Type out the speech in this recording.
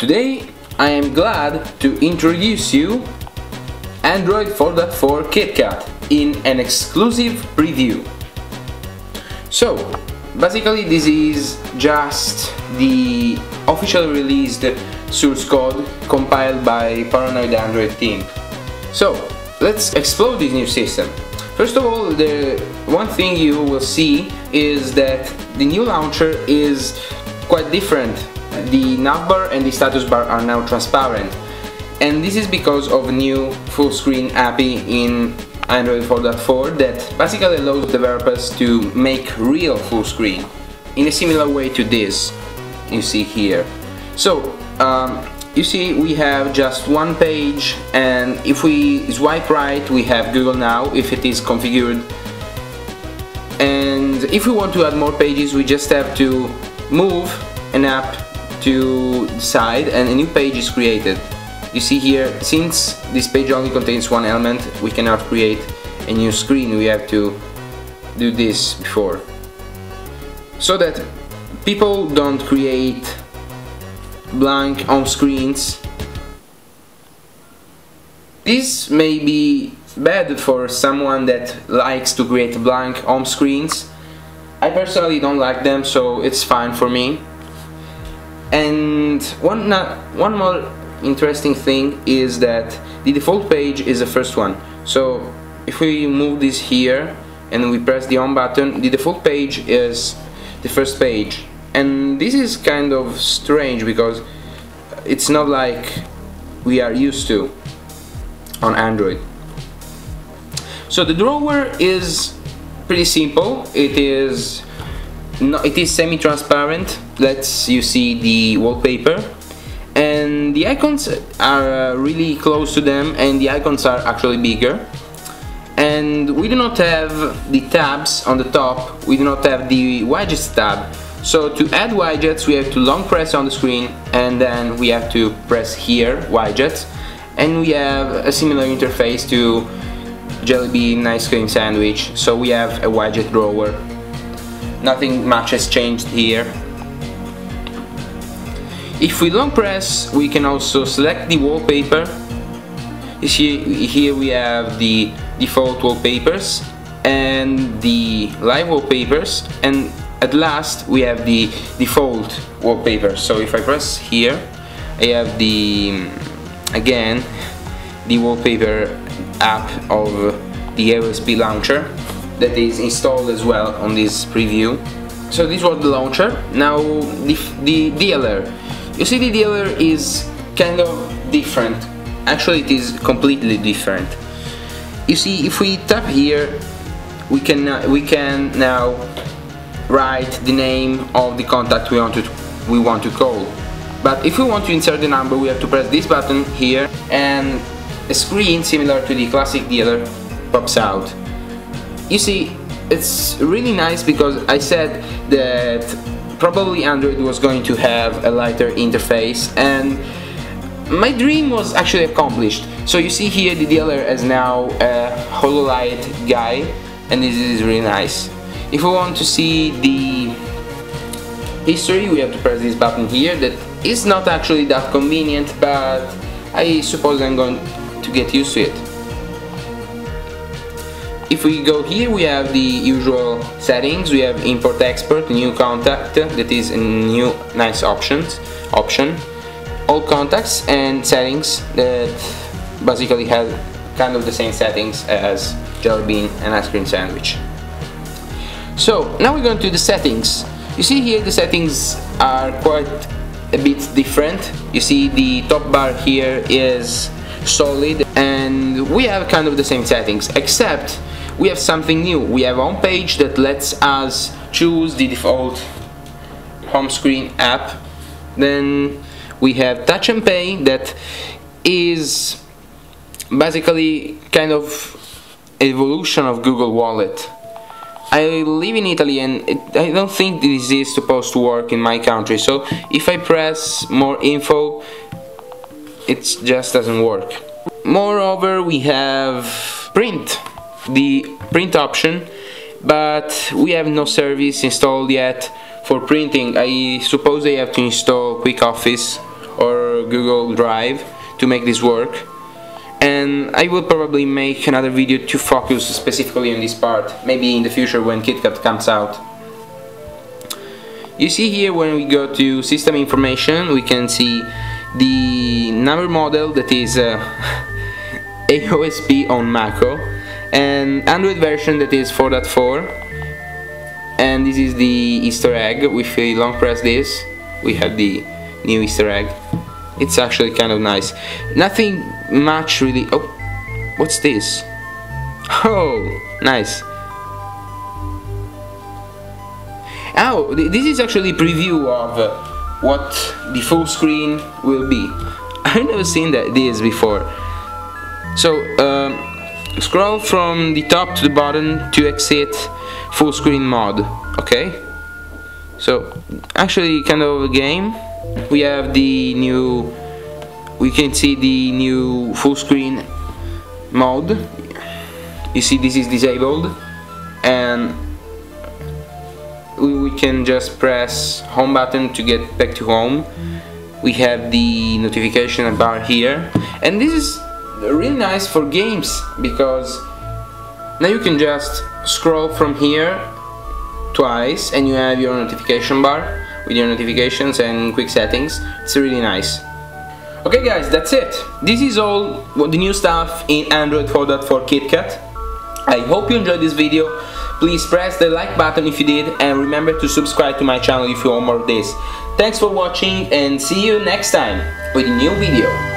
Today I am glad to introduce you Android 4.4 KitKat in an exclusive preview. So, basically this is just the officially released source code compiled by Paranoid Android team. So, let's explore this new system. First of all, the one thing you will see is that the new launcher is quite different. The navbar and the status bar are now transparent. And this is because of a new full screen API in Android 4.4 that basically allows developers to make real full screen in a similar way to this you see here. So, um, you see we have just one page and if we swipe right we have Google Now if it is configured and if we want to add more pages we just have to move an app to the side and a new page is created you see here since this page only contains one element we cannot create a new screen we have to do this before so that people don't create blank on screens. This may be bad for someone that likes to create blank home screens. I personally don't like them, so it's fine for me. And one, one more interesting thing is that the default page is the first one. So if we move this here and we press the on button, the default page is the first page. And this is kind of strange because it's not like we are used to on Android. So the drawer is pretty simple. It is no, it is semi-transparent. Lets you see the wallpaper. And the icons are uh, really close to them and the icons are actually bigger. And we do not have the tabs on the top. We do not have the widgets tab. So to add widgets we have to long press on the screen and then we have to press here widgets. And we have a similar interface to Jelly Bean ice cream sandwich. So we have a widget drawer nothing much has changed here. If we long press we can also select the wallpaper. You see here we have the default wallpapers and the live wallpapers. And at last we have the default wallpaper. So if I press here I have the again the wallpaper app of the AOSP launcher that is installed as well on this preview. So this was the launcher. Now the, the dialer you see the dialer is kind of different. Actually it is completely different. You see if we tap here we can uh, we can now write the name of the contact we want to we want to call. But if we want to insert the number we have to press this button here and a screen similar to the classic dialer pops out you see it's really nice because I said that probably Android was going to have a lighter interface and my dream was actually accomplished. So you see here the dialer is now a HoloLight guy and this is really nice. If we want to see the history we have to press this button here that is not actually that convenient but I suppose I'm going to get used to it if we go here we have the usual settings we have import export new contact that is a new nice options option all contacts and settings that basically have kind of the same settings as jelly bean and ice cream sandwich so now we're going to the settings. You see here the settings are quite a bit different. You see the top bar here is solid and we have kind of the same settings except we have something new. We have a home page that lets us choose the default home screen app. Then we have touch and pay that is basically kind of evolution of Google Wallet I live in Italy and it, I don't think this is supposed to work in my country so if I press more info it just doesn't work moreover we have print the print option but we have no service installed yet for printing. I suppose I have to install Quickoffice or Google Drive to make this work. And I will probably make another video to focus specifically on this part maybe in the future when KitKat comes out. You see here when we go to system information we can see the number model that is uh, AOSP on Mako and Android version that is 4.4 and this is the Easter egg. If we long press this. We have the new Easter egg. It's actually kind of nice. Nothing much really oh what's this? Oh nice. Oh this is actually preview of what the full screen will be. I've never seen that this before. So um, scroll from the top to the bottom to exit full screen mode okay? So actually kind of a game. We have the new we can see the new full screen mode you see this is disabled and we, can just press home button to get back to home. We have the notification bar here and this is really nice for games because now you can just scroll from here twice and you have your notification bar with your notifications and quick settings. It's really nice. Okay guys that's it. This is all the new stuff in Android 4.4 KitKat. I hope you enjoyed this video. Please press the like button if you did and remember to subscribe to my channel if you want more of this. Thanks for watching and see you next time with a new video